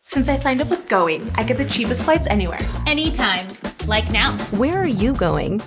Since I signed up with Going, I get the cheapest flights anywhere. Anytime, like now. Where are you going?